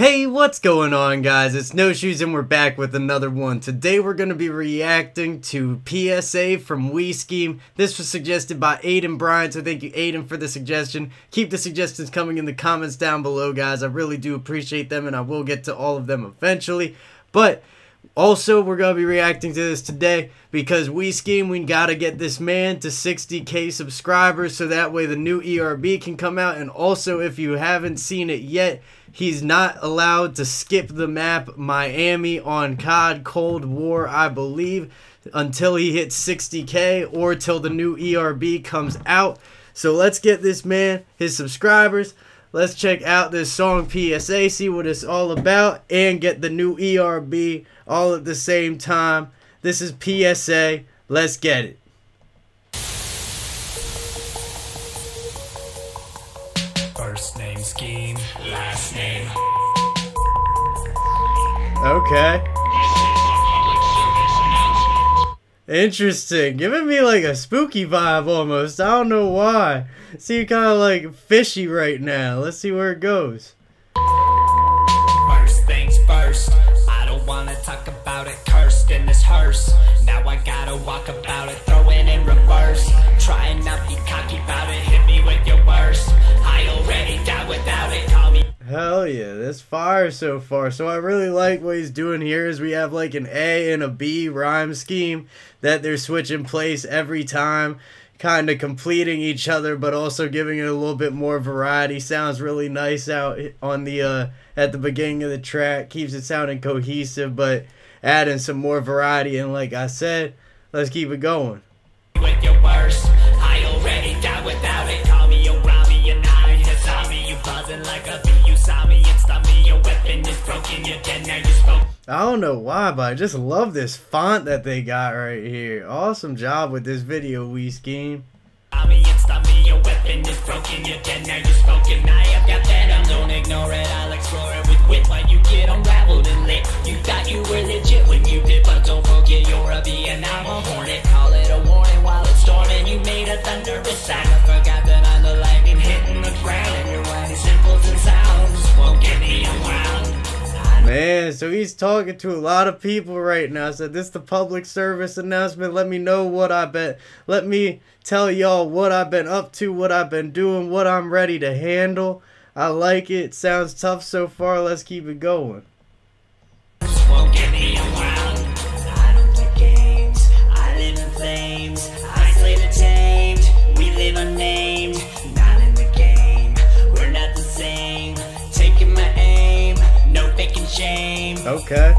Hey, what's going on guys? It's No Shoes and we're back with another one. Today we're going to be reacting to PSA from We Skeem. This was suggested by Aiden Bryant, so thank you Aiden for the suggestion. Keep the suggestions coming in the comments down below guys. I really do appreciate them and I will get to all of them eventually. But also, we're going to be reacting to this today because We Skeem we got to get this man to 60k subscribers so that way the new ERB can come out. And also, if you haven't seen it yet, he's not allowed to skip the map Miami on COD Cold War, I believe, until he hits 60k or till the new ERB comes out. So let's get this man his subscribers. Let's check out this song PSA, see what it's all about, and get the new ERB all at the same time. This is PSA. Let's get it. First name scheme, last name. Okay. Interesting. Giving me like a spooky vibe almost. I don't know why. Seem kind of like fishy right now. Let's see where it goes. First things first. I don't wanna talk about it cursed in this hearse. This fire so far. So I really like what he's doing here is we have like an A and a B rhyme scheme that they're switching place every time, kind of completing each other, but also giving it a little bit more variety. Sounds really nice out on the uh at the beginning of the track, keeps it sounding cohesive, but adding some more variety. And like I said, let's keep it going. Like a I don't know why, but I just love this font that they got right here. Awesome job with this video, We Skeem. Stop me and stop me, your weapon is broken, you're dead, now you're spoken. I have got that, I don't ignore it, I'll explore it with wit while you get unraveled and lit. You thought you were legit when you did, but don't forget you're a bee and I'm a hornet. Call it a warning while it's storming, you made a thunderous sound. I forgot Man, so he's talking to a lot of people right now. So this the public service announcement. Let me know what I've been. Let me tell y'all what I've been up to, what I've been doing, what I'm ready to handle. I like it. Sounds tough so far. Let's keep it going. Okay.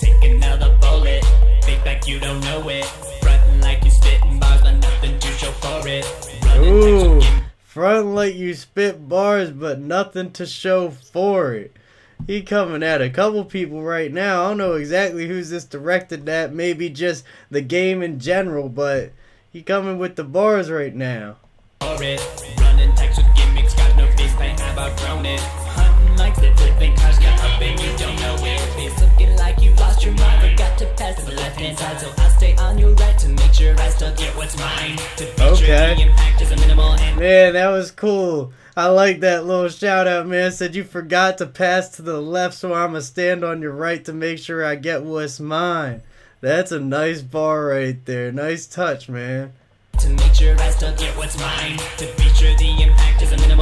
Take another bullet. Fake like you don't know it. Frontin' like you spitting bars, but nothing to show for it. Ooh, front like you spit bars, but nothing to show for it. He coming at a couple people right now. I don't know exactly who's this directed at. Maybe just the game in general, but he coming with the bars right now. Running text with gimmicks, got no face, I have outgrown it. Hunting like the flipping got up and you don't know it. Face looking like you lost your mind, forgot to pass the left hand side, so I stay on your right to make sure I still get what's mine. Okay. the impact is a minimal and Man, that was cool. I like that little shout out, man. Said you forgot to pass to the left, so I'ma stand on your right to make sure I get what's mine. That's a nice bar right there. Nice touch, man. to make sure I still get what's mine. To feature the impact is a minimal and they don't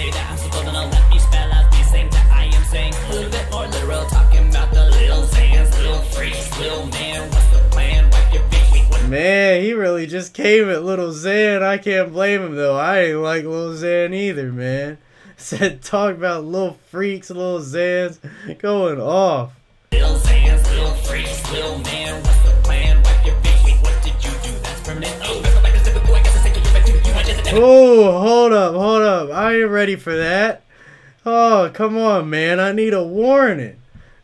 say that I'm still gonna let me spell out these things that I am saying. A little bit more literal, talking about the little Zans, little freaks, little man. What's the plan? Wipe your face. Man, he really just came at Little Xan. I can't blame him though. I ain't like Little Xan either, man. Said talk about little freaks, little Xans going off. Little Zans, little freaks, little man. Oh, hold up, hold up. I ain't ready for that. Oh, come on, man. I need a warning.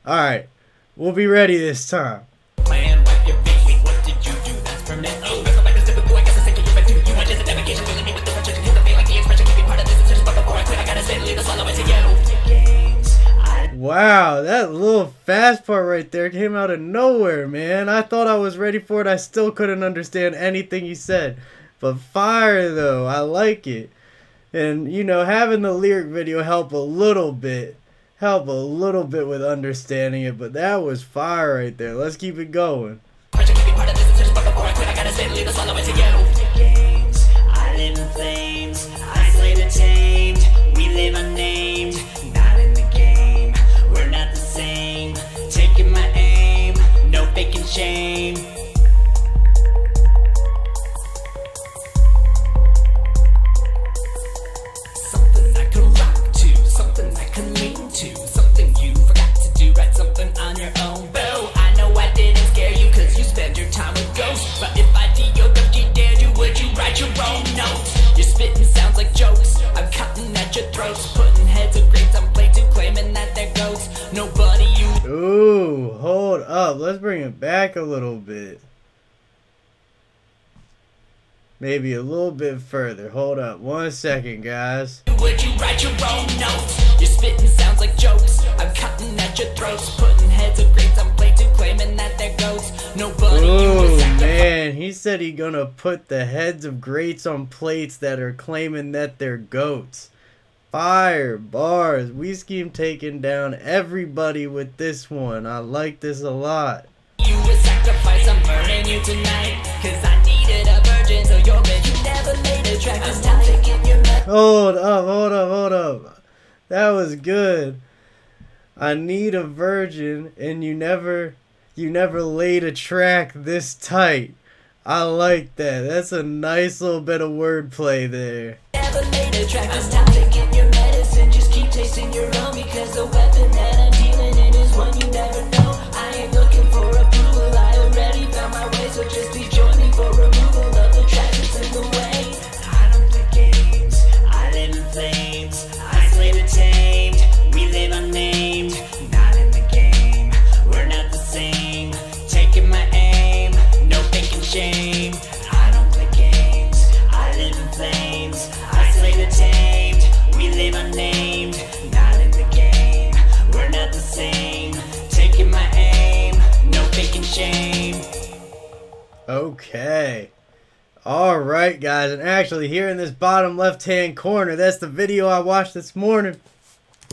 Alright, we'll be ready this time. plan. Wipe your face, wait, what did you do? That's permanent. That's like a typical, I guess I think you back to you. I just a navigation, filling me with the pressure. Hit the feel like the expression could be part of this decision, but before I quit, I gotta say, leave the swallow into you. Games, I Wow, that little fast part right there came out of nowhere, man. I thought I was ready for it. I still couldn't understand anything he said. But fire though, I like it. And you know, having the lyric video help a little bit, help a little bit with understanding it, but that was fire right there. Let's keep it going. Pressure it back a little bit. Maybe a little bit further. Hold up. One second, guys. Would you write your own notes? Your spitting sounds like jokes. I'm cutting at your throats, putting heads of on plates and claiming that they're goats. Nobody Ooh, man. He said he gonna put the heads of greats on plates that are claiming that they're goats. Fire, bars. We Skeem taking down everybody with this one. I like this a lot. You would sacrifice, I'm burning you tonight. Cause I needed a virgin, so you're you never laid a track. I'm taking your. Hold up, hold up, hold up. That was good. I need a virgin and you never you never laid a track this tight. I like that. That's a nice little bit of wordplay there. Never laid a track. Taking your medicine, just keep tasting your own. Because the weapon Okay. All right, guys. And actually, here in this bottom left-hand corner, that's the video I watched this morning.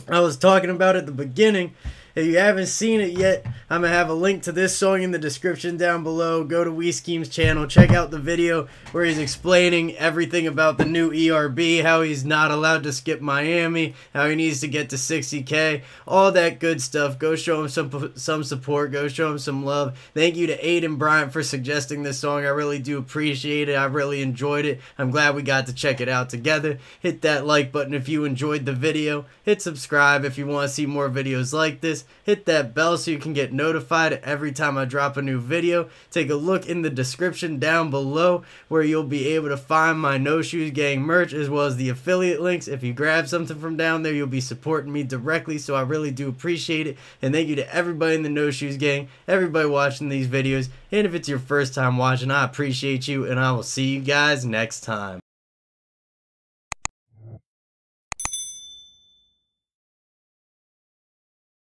I was talking about at the beginning. If you haven't seen it yet, I'm going to have a link to this song in the description down below. Go to We Skeem's channel. Check out the video where he's explaining everything about the new ERB, how he's not allowed to skip Miami, how he needs to get to 60K, all that good stuff. Go show him some, some support. Go show him some love. Thank you to Aiden Bryant for suggesting this song. I really do appreciate it. I really enjoyed it. I'm glad we got to check it out together. Hit that like button if you enjoyed the video. Hit subscribe if you want to see more videos like this. Hit that bell so you can get notified every time I drop a new video. Take a look in the description down below where you'll be able to find my No Shoes Gang merch as well as the affiliate links. If you grab something from down there, you'll be supporting me directly, so I really do appreciate it. And thank you to everybody in the No Shoes Gang, everybody watching these videos. And if it's your first time watching, I appreciate you, and I will see you guys next time.